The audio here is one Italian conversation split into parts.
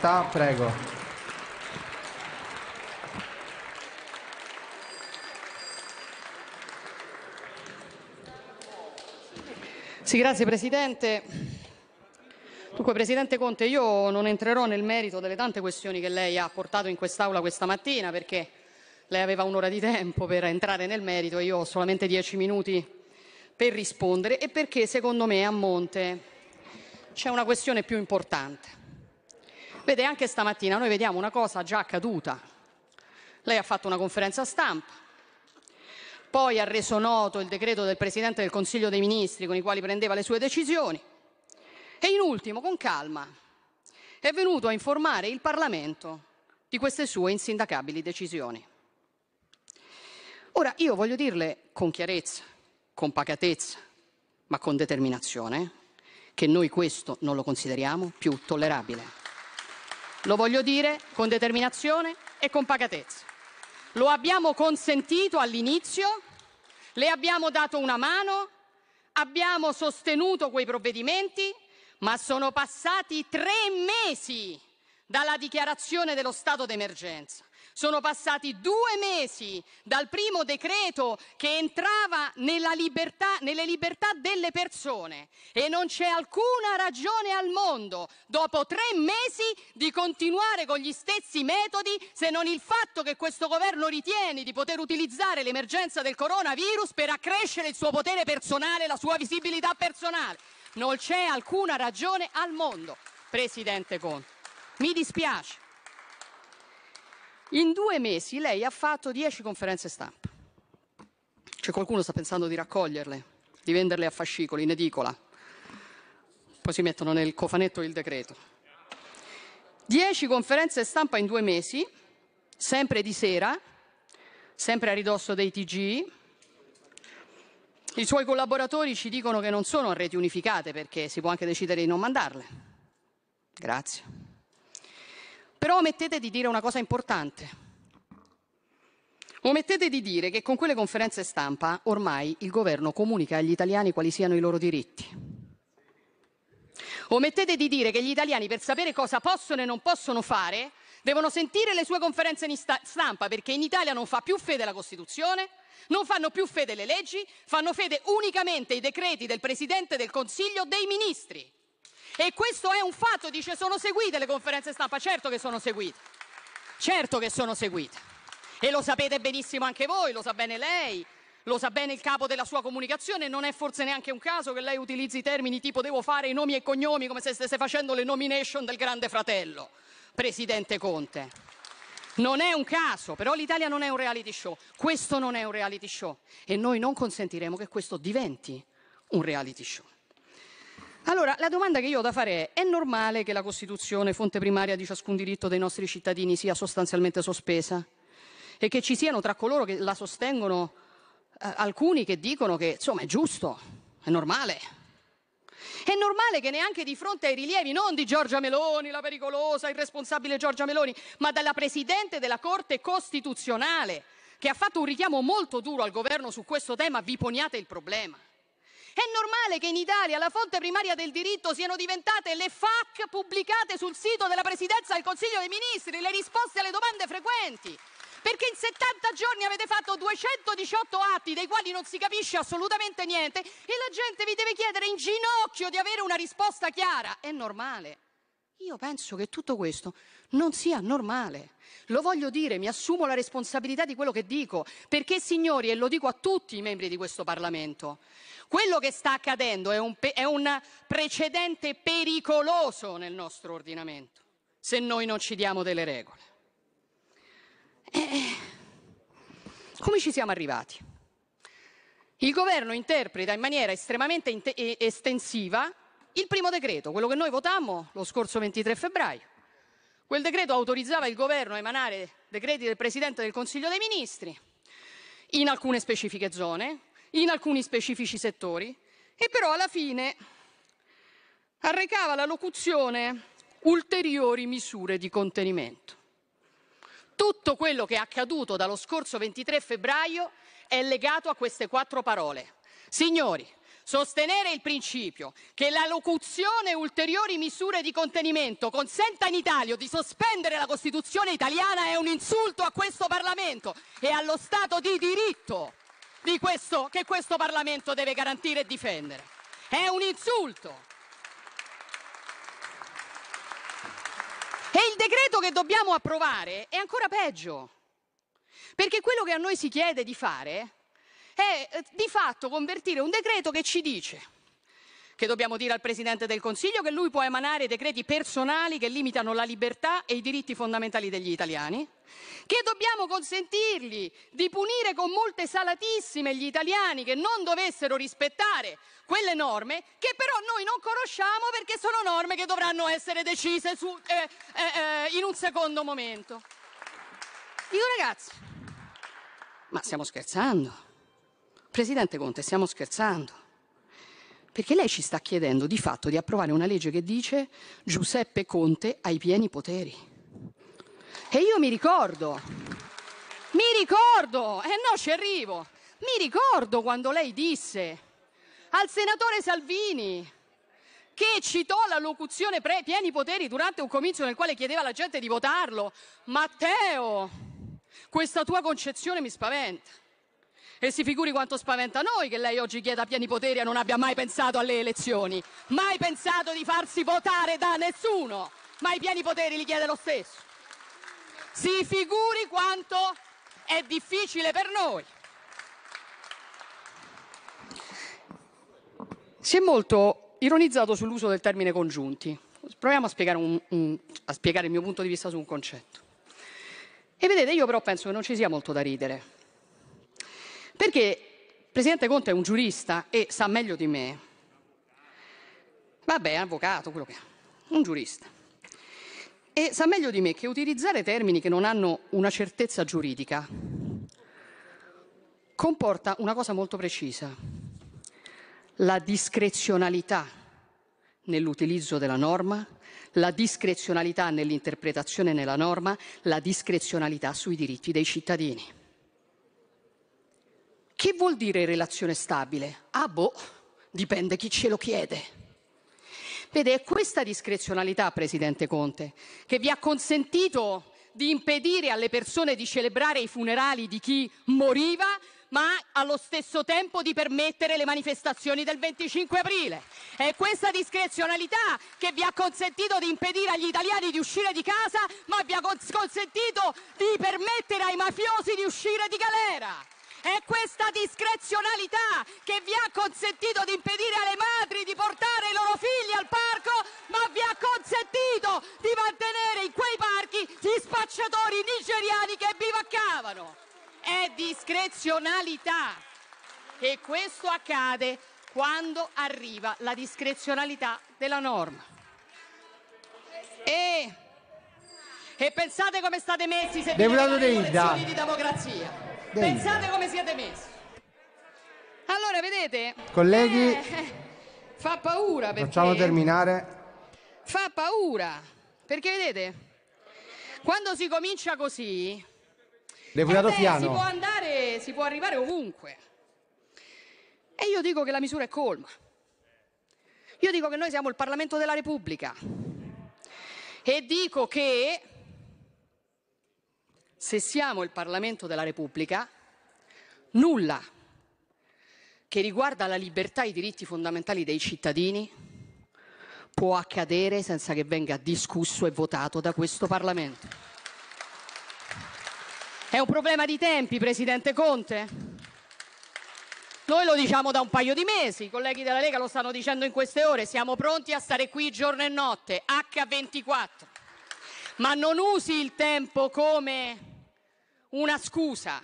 Ta, prego. Sì, grazie Presidente. Dunque, Presidente Conte, io non entrerò nel merito delle tante questioni che lei ha portato in quest'Aula questa mattina perché lei aveva un'ora di tempo per entrare nel merito e io ho solamente dieci minuti per rispondere e perché secondo me a monte c'è una questione più importante. Vede, anche stamattina noi vediamo una cosa già accaduta. Lei ha fatto una conferenza stampa, poi ha reso noto il decreto del Presidente del Consiglio dei Ministri con i quali prendeva le sue decisioni e in ultimo, con calma, è venuto a informare il Parlamento di queste sue insindacabili decisioni. Ora, io voglio dirle con chiarezza, con pacatezza, ma con determinazione, che noi questo non lo consideriamo più tollerabile. Lo voglio dire con determinazione e con pacatezza. Lo abbiamo consentito all'inizio, le abbiamo dato una mano, abbiamo sostenuto quei provvedimenti, ma sono passati tre mesi dalla dichiarazione dello stato d'emergenza. Sono passati due mesi dal primo decreto che entrava libertà, nelle libertà delle persone e non c'è alcuna ragione al mondo, dopo tre mesi, di continuare con gli stessi metodi se non il fatto che questo governo ritiene di poter utilizzare l'emergenza del coronavirus per accrescere il suo potere personale, la sua visibilità personale. Non c'è alcuna ragione al mondo, Presidente Conte. Mi dispiace. In due mesi lei ha fatto dieci conferenze stampa. C'è qualcuno sta pensando di raccoglierle, di venderle a fascicoli in edicola. Poi si mettono nel cofanetto il decreto. Dieci conferenze stampa in due mesi, sempre di sera, sempre a ridosso dei TG. I suoi collaboratori ci dicono che non sono reti unificate perché si può anche decidere di non mandarle. Grazie. Però omettete di dire una cosa importante. Omettete di dire che con quelle conferenze stampa ormai il governo comunica agli italiani quali siano i loro diritti. Omettete di dire che gli italiani per sapere cosa possono e non possono fare devono sentire le sue conferenze stampa perché in Italia non fa più fede la Costituzione, non fanno più fede le leggi, fanno fede unicamente i decreti del Presidente del Consiglio dei Ministri. E questo è un fatto, dice sono seguite le conferenze stampa, certo che sono seguite, certo che sono seguite. E lo sapete benissimo anche voi, lo sa bene lei, lo sa bene il capo della sua comunicazione, non è forse neanche un caso che lei utilizzi termini tipo devo fare i nomi e cognomi come se stesse facendo le nomination del grande fratello, Presidente Conte. Non è un caso, però l'Italia non è un reality show, questo non è un reality show e noi non consentiremo che questo diventi un reality show. Allora, la domanda che io ho da fare è: è normale che la Costituzione, fonte primaria di ciascun diritto dei nostri cittadini, sia sostanzialmente sospesa? E che ci siano tra coloro che la sostengono eh, alcuni che dicono che insomma è giusto, è normale. È normale che neanche di fronte ai rilievi non di Giorgia Meloni, la pericolosa, irresponsabile Giorgia Meloni, ma dalla Presidente della Corte Costituzionale, che ha fatto un richiamo molto duro al governo su questo tema, vi poniate il problema. È normale che in Italia la fonte primaria del diritto siano diventate le FAC pubblicate sul sito della Presidenza del Consiglio dei Ministri, le risposte alle domande frequenti. Perché in 70 giorni avete fatto 218 atti dei quali non si capisce assolutamente niente e la gente vi deve chiedere in ginocchio di avere una risposta chiara. È normale. Io penso che tutto questo non sia normale. Lo voglio dire, mi assumo la responsabilità di quello che dico, perché signori, e lo dico a tutti i membri di questo Parlamento, quello che sta accadendo è un, è un precedente pericoloso nel nostro ordinamento, se noi non ci diamo delle regole. E eh, come ci siamo arrivati? Il governo interpreta in maniera estremamente estensiva il primo decreto, quello che noi votammo lo scorso 23 febbraio. Quel decreto autorizzava il governo a emanare decreti del Presidente del Consiglio dei Ministri in alcune specifiche zone, in alcuni specifici settori, e però alla fine arrecava la locuzione ulteriori misure di contenimento. Tutto quello che è accaduto dallo scorso 23 febbraio è legato a queste quattro parole. Signori, sostenere il principio che la locuzione ulteriori misure di contenimento consenta in Italia di sospendere la Costituzione italiana è un insulto a questo Parlamento e allo Stato di diritto di questo, che questo Parlamento deve garantire e difendere. È un insulto. E il decreto che dobbiamo approvare è ancora peggio, perché quello che a noi si chiede di fare è eh, di fatto convertire un decreto che ci dice che dobbiamo dire al Presidente del Consiglio che lui può emanare decreti personali che limitano la libertà e i diritti fondamentali degli italiani, che dobbiamo consentirgli di punire con multe salatissime gli italiani che non dovessero rispettare quelle norme, che però noi non conosciamo perché sono norme che dovranno essere decise su, eh, eh, eh in un secondo momento. Dico ragazzi, ma stiamo scherzando? Presidente Conte, stiamo scherzando. Perché lei ci sta chiedendo di fatto di approvare una legge che dice Giuseppe Conte ha i pieni poteri. E io mi ricordo, mi ricordo, e eh no ci arrivo, mi ricordo quando lei disse al senatore Salvini che citò la locuzione pre pieni poteri durante un comizio nel quale chiedeva alla gente di votarlo. Matteo, questa tua concezione mi spaventa. E si figuri quanto spaventa noi che lei oggi chieda pieni poteri e non abbia mai pensato alle elezioni, mai pensato di farsi votare da nessuno, ma i pieni poteri li chiede lo stesso. Si figuri quanto è difficile per noi. Si è molto ironizzato sull'uso del termine congiunti. Proviamo a spiegare, un, un, a spiegare il mio punto di vista su un concetto. E vedete, io però penso che non ci sia molto da ridere. Perché il Presidente Conte è un giurista e sa meglio di me. Vabbè, avvocato, quello che è, un giurista. E sa meglio di me che utilizzare termini che non hanno una certezza giuridica comporta una cosa molto precisa, la discrezionalità nell'utilizzo della norma, la discrezionalità nell'interpretazione della norma, la discrezionalità sui diritti dei cittadini. Che vuol dire relazione stabile? Ah boh, dipende chi ce lo chiede. Vede, è questa discrezionalità, Presidente Conte, che vi ha consentito di impedire alle persone di celebrare i funerali di chi moriva, ma allo stesso tempo di permettere le manifestazioni del 25 aprile. È questa discrezionalità che vi ha consentito di impedire agli italiani di uscire di casa, ma vi ha consentito di permettere ai mafiosi di uscire di galera. È questa discrezionalità che vi ha consentito di impedire alle madri di portare i loro figli al parco, ma vi ha consentito di mantenere in quei parchi gli spacciatori nigeriani che bivaccavano. È discrezionalità. E questo accade quando arriva la discrezionalità della norma. E, e pensate come state messi se vi le elezioni di democrazia. Pensate come siete messi. Allora, vedete? Colleghi, eh, fa paura perché... Facciamo terminare. Fa paura, perché vedete, quando si comincia così... Deputato eh Fiano. Si può andare, si può arrivare ovunque. E io dico che la misura è colma. Io dico che noi siamo il Parlamento della Repubblica. E dico che se siamo il Parlamento della Repubblica, nulla che riguarda la libertà e i diritti fondamentali dei cittadini può accadere senza che venga discusso e votato da questo Parlamento. È un problema di tempi, Presidente Conte? Noi lo diciamo da un paio di mesi, i colleghi della Lega lo stanno dicendo in queste ore, siamo pronti a stare qui giorno e notte, H24. Ma non usi il tempo come una scusa,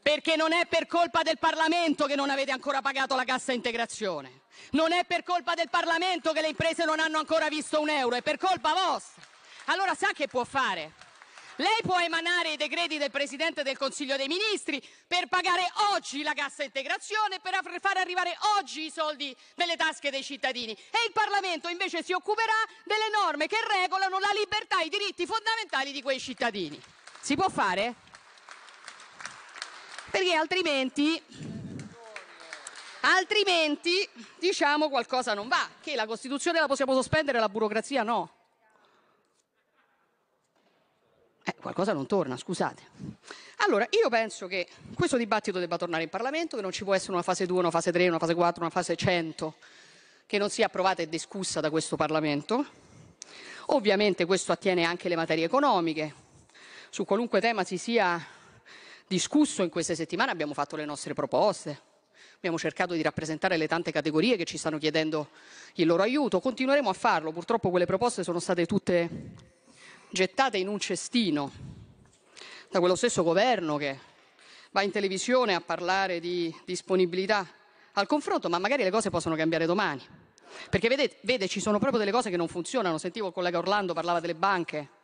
perché non è per colpa del Parlamento che non avete ancora pagato la cassa integrazione, non è per colpa del Parlamento che le imprese non hanno ancora visto un euro, è per colpa vostra. Allora sa che può fare? Lei può emanare i decreti del Presidente del Consiglio dei Ministri per pagare oggi la cassa integrazione, per far arrivare oggi i soldi nelle tasche dei cittadini e il Parlamento invece si occuperà delle norme che regolano la libertà e i diritti fondamentali di quei cittadini. Si può fare? Perché altrimenti Altrimenti, diciamo, qualcosa non va. Che la Costituzione la possiamo sospendere, la burocrazia no. Eh, qualcosa non torna, scusate. Allora, io penso che questo dibattito debba tornare in Parlamento, che non ci può essere una fase 2, una fase 3, una fase 4, una fase 100 che non sia approvata e discussa da questo Parlamento. Ovviamente questo attiene anche alle materie economiche. Su qualunque tema si sia discusso in queste settimane abbiamo fatto le nostre proposte, abbiamo cercato di rappresentare le tante categorie che ci stanno chiedendo il loro aiuto, continueremo a farlo, purtroppo quelle proposte sono state tutte gettate in un cestino da quello stesso governo che va in televisione a parlare di disponibilità al confronto, ma magari le cose possono cambiare domani. Perché vedete, vede, ci sono proprio delle cose che non funzionano. Sentivo il collega Orlando parlava delle banche.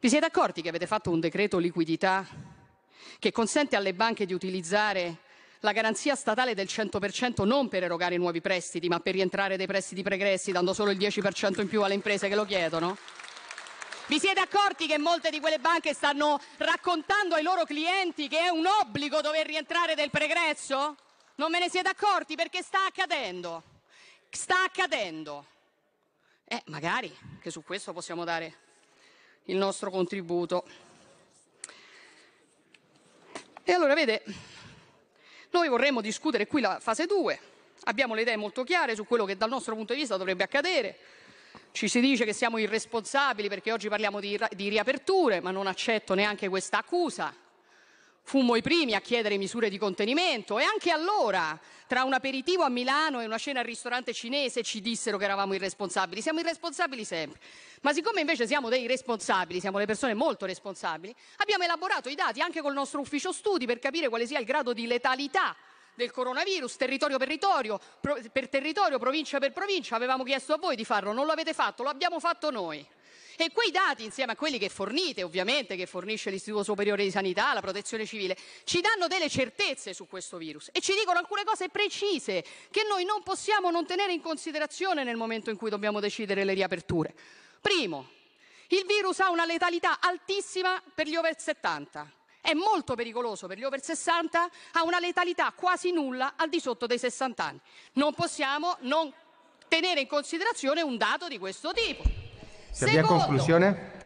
Vi siete accorti che avete fatto un decreto liquidità che consente alle banche di utilizzare la garanzia statale del 100% non per erogare nuovi prestiti, ma per rientrare dei prestiti pregressi, dando solo il 10% in più alle imprese che lo chiedono? Vi siete accorti che molte di quelle banche stanno raccontando ai loro clienti che è un obbligo dover rientrare del pregresso? Non ve ne siete accorti perché sta accadendo. Sta accadendo. Eh, magari che su questo possiamo dare il nostro contributo. E allora, vede, noi vorremmo discutere qui la fase 2, abbiamo le idee molto chiare su quello che dal nostro punto di vista dovrebbe accadere, ci si dice che siamo irresponsabili perché oggi parliamo di, di riaperture, ma non accetto neanche questa accusa. Fummo i primi a chiedere misure di contenimento e anche allora, tra un aperitivo a Milano e una cena al ristorante cinese, ci dissero che eravamo irresponsabili. Siamo irresponsabili sempre. Ma siccome invece siamo dei responsabili, siamo le persone molto responsabili, abbiamo elaborato i dati anche col nostro ufficio studi per capire quale sia il grado di letalità del coronavirus, territorio per territorio, per territorio, provincia per provincia. Avevamo chiesto a voi di farlo, non lo avete fatto, lo abbiamo fatto noi. E quei dati, insieme a quelli che fornite, ovviamente, che fornisce l'Istituto Superiore di Sanità, la Protezione Civile, ci danno delle certezze su questo virus e ci dicono alcune cose precise che noi non possiamo non tenere in considerazione nel momento in cui dobbiamo decidere le riaperture. Primo, il virus ha una letalità altissima per gli over 70 è molto pericoloso per gli over 60, ha una letalità quasi nulla al di sotto dei 60 anni. Non possiamo non tenere in considerazione un dato di questo tipo. Si avvia a conclusione?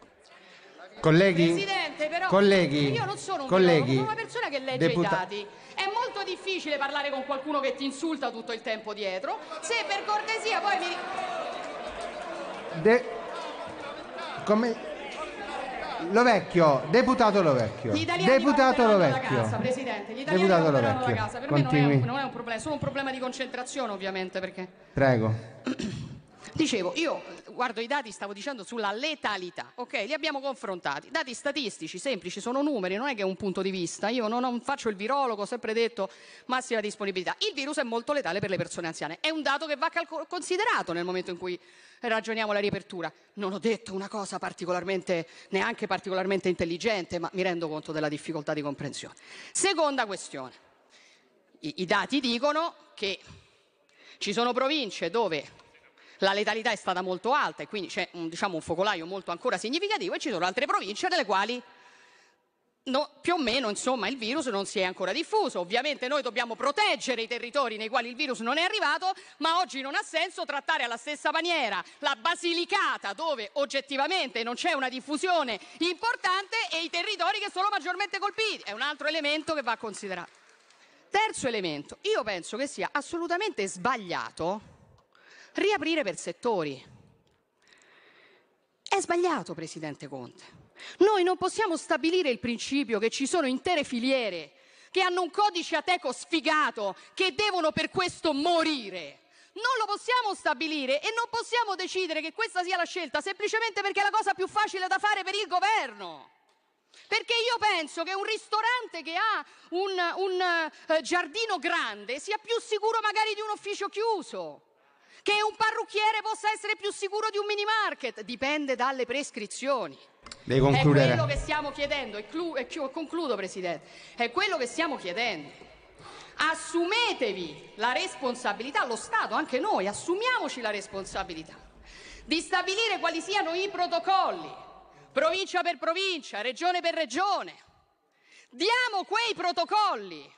Colleghi, Presidente, però, colleghi, io non sono un colleghi, sono una persona che legge deputa- i dati. È molto difficile parlare con qualcuno che ti insulta tutto il tempo dietro. Se per cortesia poi mi... De- come... Lovecchio, deputato Lovecchio. Gli italiani Deputato la Lovecchio. casa, Presidente. Gli italiani Deputato vorranno la Lovecchio. casa. Per me non è, Continui. un, non è un problema, è solo un problema di concentrazione, ovviamente, perché... Prego. Dicevo, io guardo i dati, stavo dicendo sulla letalità, ok? Li abbiamo confrontati. Dati statistici semplici, sono numeri, non è che è un punto di vista. Io non, non faccio il virologo, ho sempre detto massima disponibilità. Il virus è molto letale per le persone anziane. È un dato che va calco- considerato nel momento in cui ragioniamo la riapertura. Non ho detto una cosa particolarmente, neanche particolarmente intelligente, ma mi rendo conto della difficoltà di comprensione. Seconda questione. I, i dati dicono che ci sono province dove la letalità è stata molto alta e quindi c'è un, diciamo, un focolaio molto ancora significativo e ci sono altre province nelle quali no, più o meno insomma, il virus non si è ancora diffuso. Ovviamente noi dobbiamo proteggere i territori nei quali il virus non è arrivato, ma oggi non ha senso trattare alla stessa maniera la Basilicata, dove oggettivamente non c'è una diffusione importante, e i territori che sono maggiormente colpiti. È un altro elemento che va considerato. Terzo elemento, io penso che sia assolutamente sbagliato riaprire per settori. È sbagliato, Presidente Conte. Noi non possiamo stabilire il principio che ci sono intere filiere che hanno un codice ateco sfigato, che devono per questo morire. Non lo possiamo stabilire e non possiamo decidere che questa sia la scelta semplicemente perché è la cosa più facile da fare per il governo. Perché io penso che un ristorante che ha un, un eh, giardino grande sia più sicuro magari di un ufficio chiuso che un parrucchiere possa essere più sicuro di un mini market, dipende dalle prescrizioni. Devi È concludere. quello che stiamo chiedendo, e, clu- e chiu- concludo Presidente, è quello che stiamo chiedendo. Assumetevi la responsabilità, lo Stato, anche noi, assumiamoci la responsabilità di stabilire quali siano i protocolli, provincia per provincia, regione per regione. Diamo quei protocolli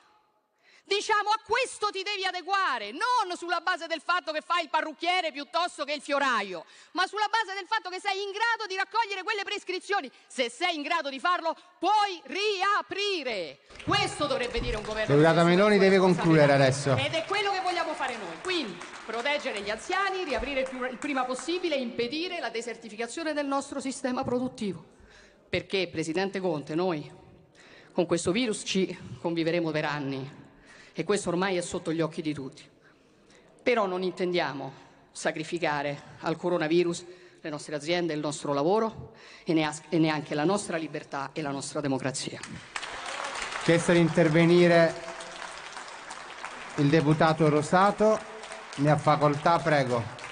Diciamo a questo ti devi adeguare, non sulla base del fatto che fai il parrucchiere piuttosto che il fioraio, ma sulla base del fatto che sei in grado di raccogliere quelle prescrizioni. Se sei in grado di farlo, puoi riaprire. Questo dovrebbe dire un governo. Deputata Meloni deve concludere adesso. Ed è quello che vogliamo fare noi. Quindi proteggere gli anziani, riaprire il, più, il prima possibile e impedire la desertificazione del nostro sistema produttivo. Perché, Presidente Conte, noi con questo virus ci conviveremo per anni e questo ormai è sotto gli occhi di tutti. Però non intendiamo sacrificare al coronavirus le nostre aziende, il nostro lavoro e neanche la nostra libertà e la nostra democrazia. Chiesto di intervenire il deputato Rosato, ne ha facoltà, prego.